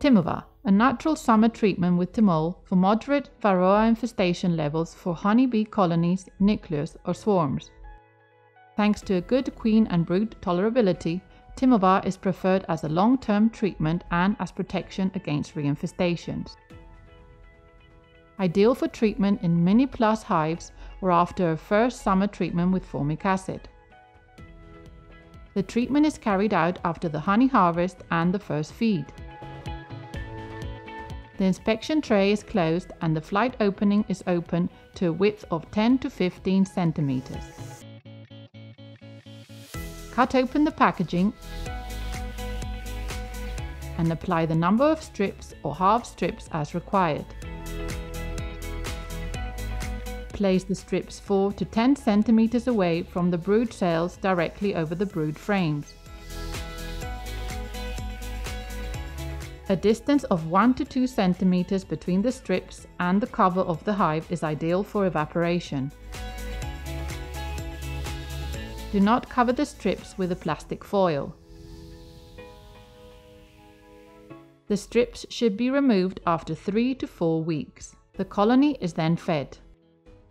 Thymovar, a natural summer treatment with Thymol for moderate varroa infestation levels for honeybee colonies, nucleus, or swarms. Thanks to a good queen and brood tolerability, Thymovar is preferred as a long-term treatment and as protection against reinfestations. Ideal for treatment in mini plus hives or after a first summer treatment with formic acid. The treatment is carried out after the honey harvest and the first feed. The inspection tray is closed and the flight opening is open to a width of 10 to 15 centimeters. Cut open the packaging and apply the number of strips or half strips as required. Place the strips 4 to 10 centimeters away from the brood cells directly over the brood frames. A distance of 1 to 2 centimeters between the strips and the cover of the hive is ideal for evaporation. Do not cover the strips with a plastic foil. The strips should be removed after 3 to 4 weeks. The colony is then fed.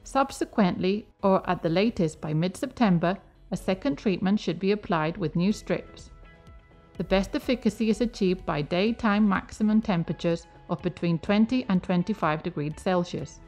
Subsequently, or at the latest by mid-September, a second treatment should be applied with new strips. The best efficacy is achieved by daytime maximum temperatures of between 20 and 25 degrees Celsius.